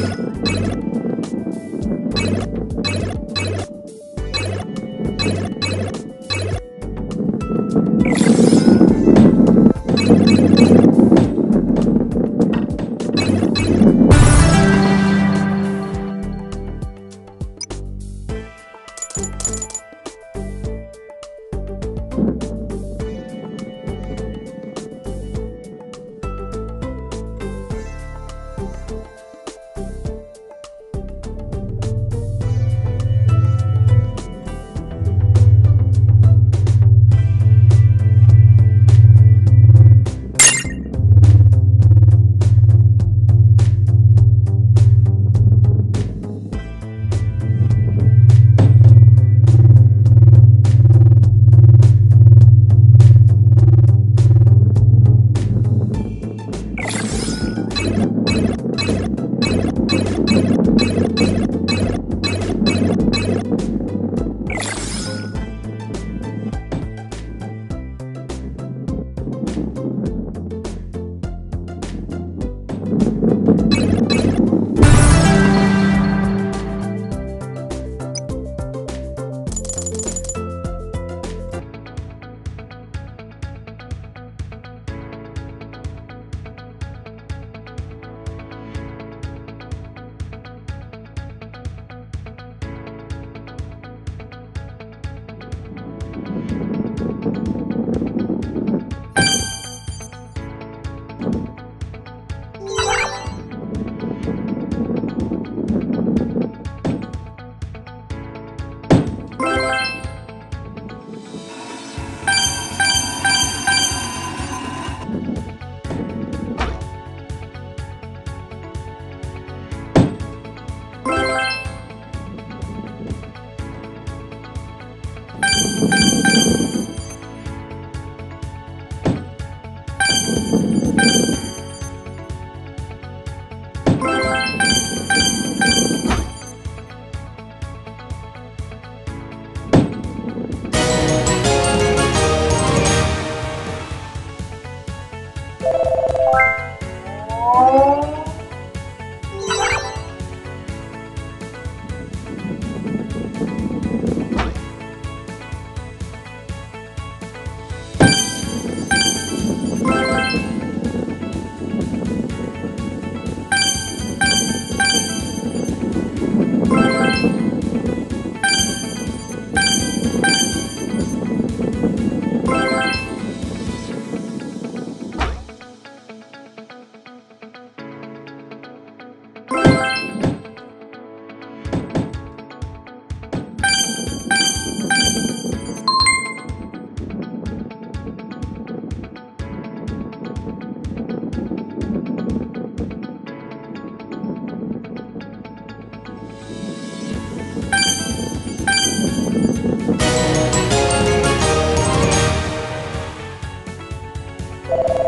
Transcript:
you you